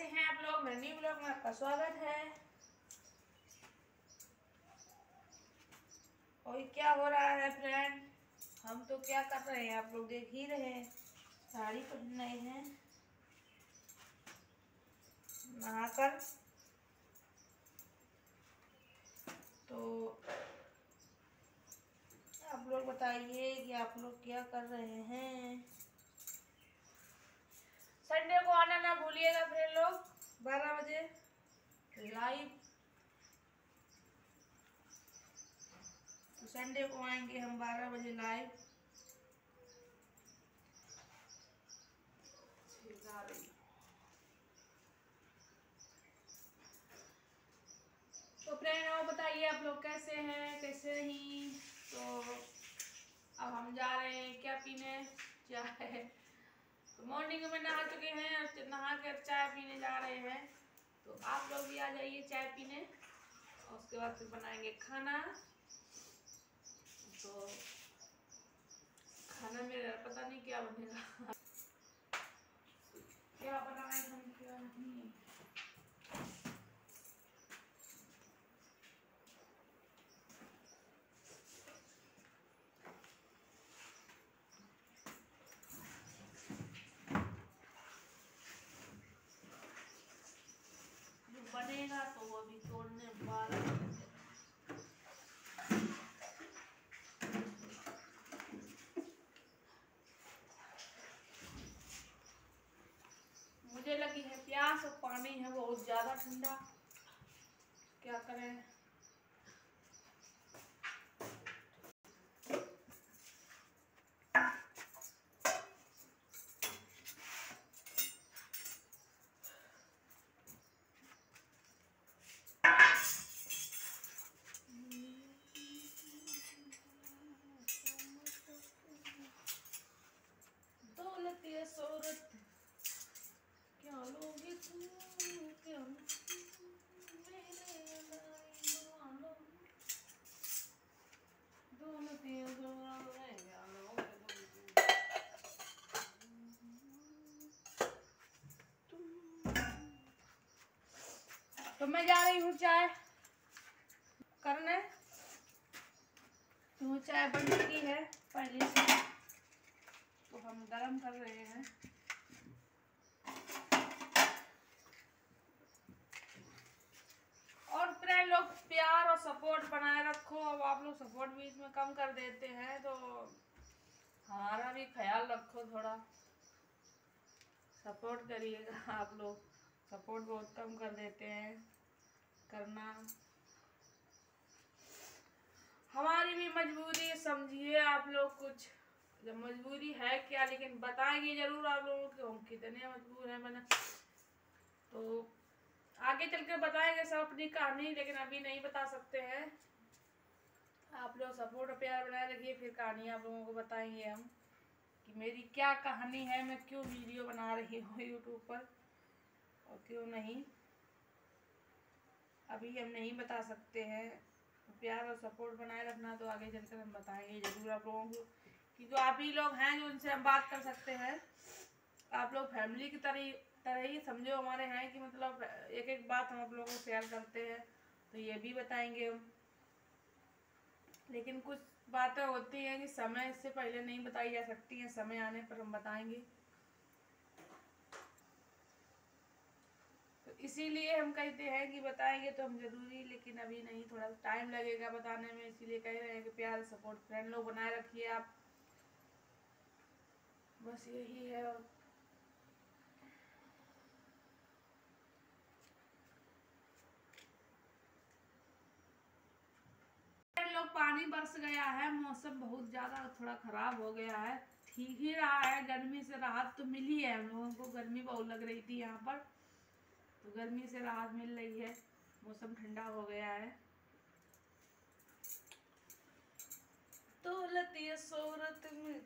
कैसे हैं आप लोग? मेरे न्यू ब्लॉग में आपका स्वागत है। और क्या हो रहा है फ्रेंड हम तो क्या कर रहे हैं? आप लोग देख ही रहे हैं। साड़ी पहन रहे हैं। नहाकर। तो आप लोग बताइए कि आप लोग क्या कर रहे हैं संडे को आना ना भूलिएगा फिर लोग बारह बजे लाइव तो संडे को आएँगे हम बारह बजे लाइव तो फ्रेंड और बताइए आप लोग कैसे हैं, कैसे नहीं तो अब हम जा रहे हैं, क्या पीने चाय तो मॉर्निंग में नहा चुके हैं नहा कर चाय पीने जा रहे हैं। तो आप लोग भी आ जाइए चाय पीने। और उसके बाद फिर बनाएँगे खाना। तो खाना में पता नहीं क्या बनेगा क्या बनाए हम क्या नहीं जो बनेगा तो वो अभी तोड़ने वाला है। मुझे लगी है पानी है बहुत ज़्यादा ठंडा। क्या करें दौलत ये शोहरत क्या लोगे तुम क्या मेरे अलाई वालों दौलत ये शोहरत है, क्या लोगे तुम? तो मैं जा रही हूँ चाय। करने तो चाय बन चुकी है, पहले से। तो हम गरम कर रहे हैं। और फ्रेंड लोग प्यार और सपोर्ट बनाए रखो। अब आप लोग सपोर्ट भी इसमें कम कर देते हैं तो हमारा भी ख्याल रखो थोड़ा। सपोर्ट करिएगा आप लोग। सपोर्ट बहुत कम कर देते हैं। करना। हमारी भी मजबूरी समझिए आप लोग कुछ। जब मजबूरी है क्या, लेकिन बताएँगे ज़रूर आप लोगों को हम कितने मजबूर हैं, मैंने तो आगे चल कर बताएँगे सब अपनी कहानी, लेकिन अभी नहीं बता सकते हैं। आप लोग सपोर्ट प्यार बनाए रखिए, फिर कहानी आप लोगों को बताएँगे हम कि मेरी क्या कहानी है, मैं क्यों वीडियो बना रही हूँ यूट्यूब पर और क्यों नहीं। अभी हम नहीं बता सकते हैं। प्यार और सपोर्ट बनाए रखना तो आगे चलकर हम बताएँगे, ज़रूर आप लोगों को। कि जो आप ही लोग हैं जो उनसे हम बात कर सकते हैं। आप लोग फैमिली की तरह तरह ही समझो हमारे हैं कि मतलब एक एक बात हम आप लोगों को शेयर करते हैं तो ये भी बताएँगे हम। लेकिन कुछ बातें होती हैं कि समय इससे पहले नहीं बताई जा सकती हैं, समय आने पर हम बताएँगे। इसीलिए हम कहते हैं कि बताएँगे तो हम ज़रूरी, लेकिन अभी नहीं, थोड़ा टाइम लगेगा बताने में, इसीलिए कह रहे हैं कि प्यार सपोर्ट फ्रेंड लोग बनाए रखिए आप। बस यही है और लोग पानी बरस गया है, मौसम बहुत ज़्यादा थोड़ा ख़राब हो गया है। ठीक ही रहा है, गर्मी से राहत तो मिली है, हम लोगों को गर्मी बहुत लग रही थी यहाँ पर। गर्मी से राहत मिल रही है, मौसम ठंडा हो गया है। तो लती सोरत में।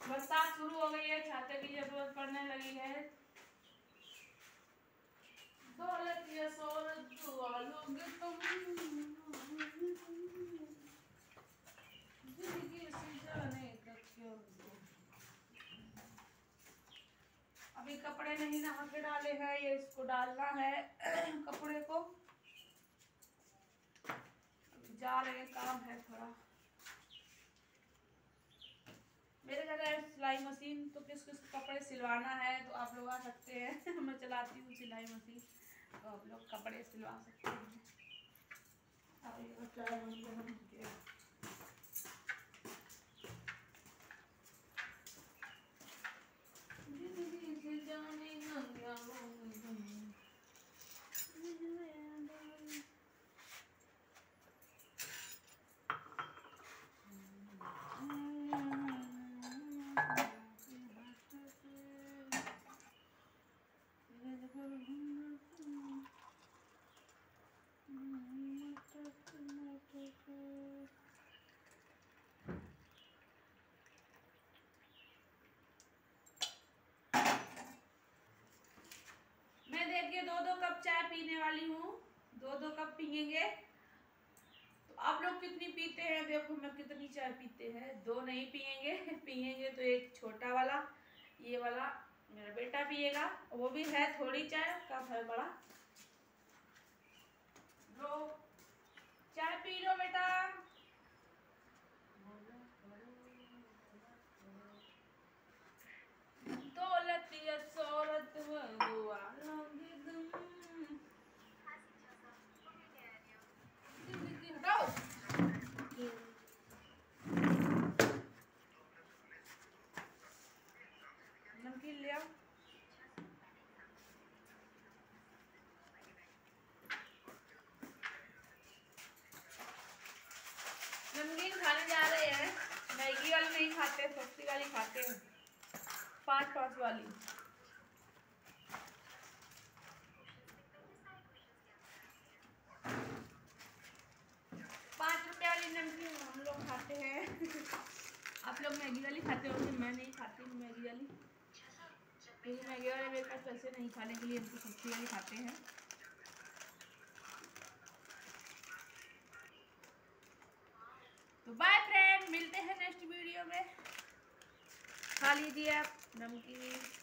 बरसात शुरू हो गई है, छाते की ज़रूरत पड़ने लगी है। दौलत या तुम ज़िंदगी से जाने का क्यों अभी कपड़े नहीं नहा के डाले हैं, ये इसको डालना है। कपड़े को। जा रहे काम है थोड़ा। मेरे घर है सिलाई मशीन तो किस किस कपड़े सिलवाना है तो आप लोग आ सकते हैं। मैं चलाती हूँ सिलाई मशीन तो आप लोग कपड़े सिलवा सकते हैं अब ये चाय बन गया, बन गया। ज़िंदगी से जाने ना क्या होगा तुम। मैं देखिए दो दो कप चाय पीने वाली हूँ। दो दो कप पियेंगे। तो आप लोग कितनी पीते हैं? देखो मैं कितनी चाय पीते हैं। दो नहीं पियेंगे। पियेंगे तो एक छोटा वाला, ये वाला मेरा बेटा पिएगा। वो भी है थोड़ी चाय कप है बड़ा। लो, चाय पी लो बेटा दौलत या शोहरत दुआ लोगे तुम ज़िंदगी हटाओ नमकीन ले आओ नमकीन खाने जा रहे हैं मैगी वाली नहीं खाते सस्ती वाली खाते हैं पाँच पाँच वाली। पाँच रुपये वाली नमकीन हम लोग खाते हैं। आप लोग मैगी वाली खाते होंगे मैं नहीं खाती हूँ मैगी वाली? क्योंकि मैगी वाले मेरे पास पैसे नहीं, खाने के लिए हम तो सस्ती वाली खाते हैं तो बाय खा लीजिए आप नमकीन।